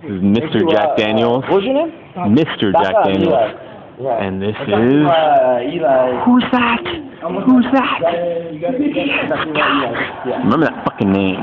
This is Mr. Jack Daniels. What's your name? Mr. Jack uh, Daniels. Eli. And this is. Eli. Who's that? Who's that? Remember that fucking name.